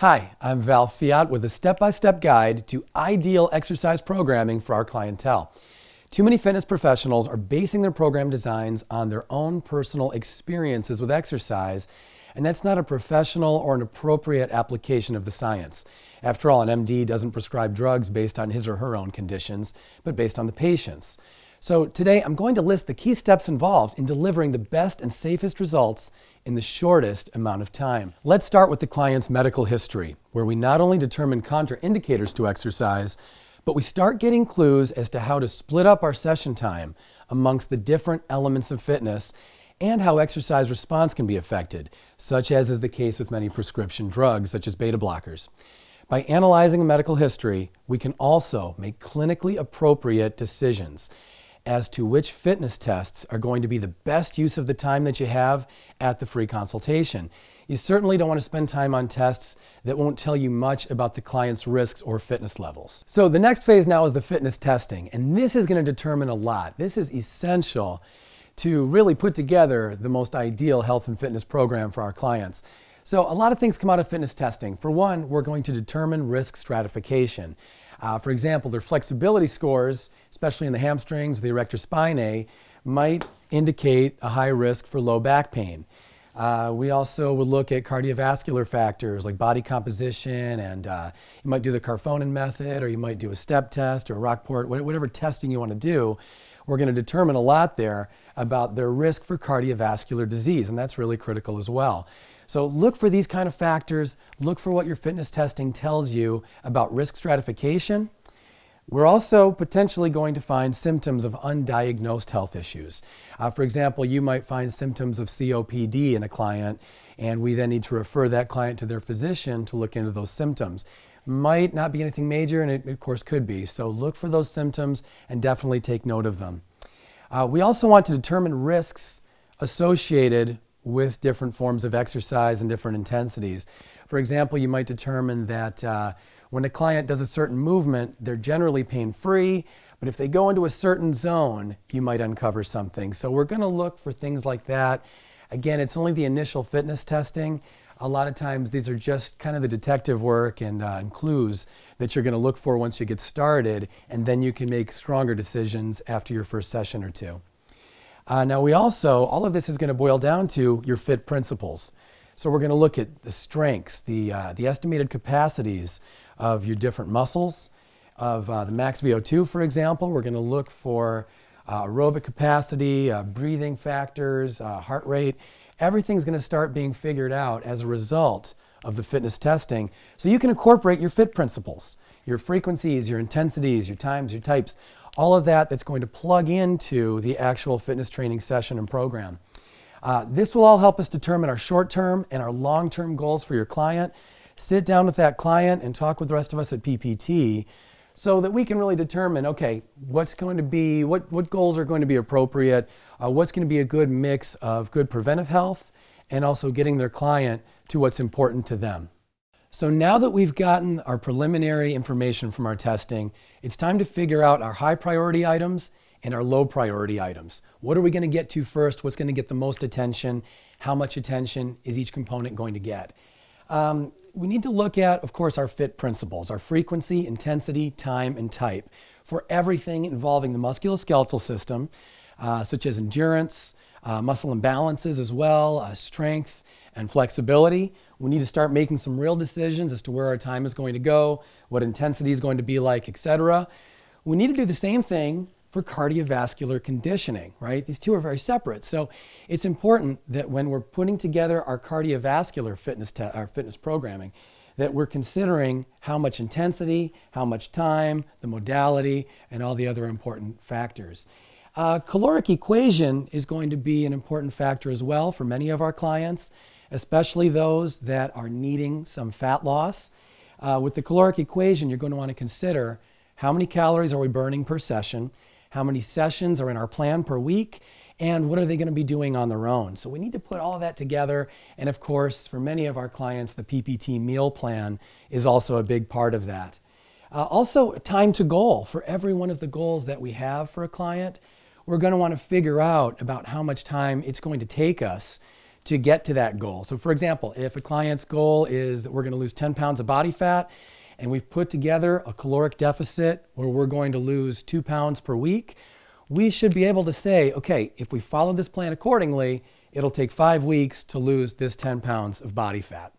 Hi, I'm Val Fiott with a step by step guide to ideal exercise programming for our clientele. Too many fitness professionals are basing their program designs on their own personal experiences with exercise, and that's not a professional or an appropriate application of the science. After all, an MD doesn't prescribe drugs based on his or her own conditions, but based on the patient's. So today I'm going to list the key steps involved in delivering the best and safest results in the shortest amount of time. Let's start with the client's medical history, where we not only determine contraindicators to exercise, but we start getting clues as to how to split up our session time amongst the different elements of fitness and how exercise response can be affected, such as is the case with many prescription drugs, such as beta blockers. By analyzing a medical history, we can also make clinically appropriate decisions as to which fitness tests are going to be the best use of the time that you have at the free consultation. You certainly don't want to spend time on tests that won't tell you much about the client's risks or fitness levels. So the next phase now is the fitness testing, and this is going to determine a lot. This is essential to really put together the most ideal health and fitness program for our clients. So a lot of things come out of fitness testing. For one, we're going to determine risk stratification. Uh, for example, their flexibility scores, especially in the hamstrings, the erector spinae, might indicate a high risk for low back pain. Uh, we also would look at cardiovascular factors like body composition, and uh, you might do the Karvonen method, or you might do a step test or a Rockport, whatever testing you want to do. We're going to determine a lot there about their risk for cardiovascular disease, and that's really critical as well. So look for these kind of factors. Look for what your fitness testing tells you about risk stratification. We're also potentially going to find symptoms of undiagnosed health issues. Uh, for example, you might find symptoms of COPD in a client, and we then need to refer that client to their physician to look into those symptoms. Might not be anything major, and it, of course could be. So look for those symptoms and definitely take note of them. Uh, we also want to determine risks associated with different forms of exercise and different intensities. For example, you might determine that uh, when a client does a certain movement, they're generally pain free, but if they go into a certain zone, you might uncover something. So we're going to look for things like that. Again, it's only the initial fitness testing. A lot of times, these are just kind of the detective work and, uh, and clues that you're going to look for once you get started, and then you can make stronger decisions after your first session or two. Uh, now we also, all of this is going to boil down to your fit principles. So we're going to look at the strengths, the, uh, the estimated capacities of your different muscles, of uh, the max VO2, for example. We're going to look for uh, aerobic capacity, uh, breathing factors, uh, heart rate. Everything's going to start being figured out as a result of the fitness testing. So you can incorporate your fit principles, your frequencies, your intensities, your times, your types, all of that that's going to plug into the actual fitness training session and program. Uh, this will all help us determine our short term and our long term goals for your client. Sit down with that client and talk with the rest of us at PPT so that we can really determine okay, what's going to be, what, what goals are going to be appropriate, uh, what's going to be a good mix of good preventive health and also getting their client to what's important to them. So now that we've gotten our preliminary information from our testing, it's time to figure out our high priority items and our low priority items. What are we going to get to first? What's going to get the most attention? How much attention is each component going to get? Um, we need to look at, of course, our fit principles, our frequency, intensity, time, and type for everything involving the musculoskeletal system, uh, such as endurance, uh, muscle imbalances as well, uh, strength, and flexibility. We need to start making some real decisions as to where our time is going to go, what intensity is going to be like, etc. We need to do the same thing for cardiovascular conditioning, right? These two are very separate. So it's important that when we're putting together our cardiovascular fitness, our fitness programming, that we're considering how much intensity, how much time, the modality, and all the other important factors. Uh, caloric equation is going to be an important factor as well for many of our clients especially those that are needing some fat loss. Uh, with the caloric equation, you're going to want to consider how many calories are we burning per session, how many sessions are in our plan per week, and what are they going to be doing on their own. So we need to put all of that together. And of course, for many of our clients, the PPT meal plan is also a big part of that. Uh, also, time to goal. For every one of the goals that we have for a client, we're going to want to figure out about how much time it's going to take us to get to that goal. So, for example, if a client's goal is that we're going to lose 10 pounds of body fat, and we've put together a caloric deficit where we're going to lose two pounds per week, we should be able to say, okay, if we follow this plan accordingly, it'll take five weeks to lose this 10 pounds of body fat.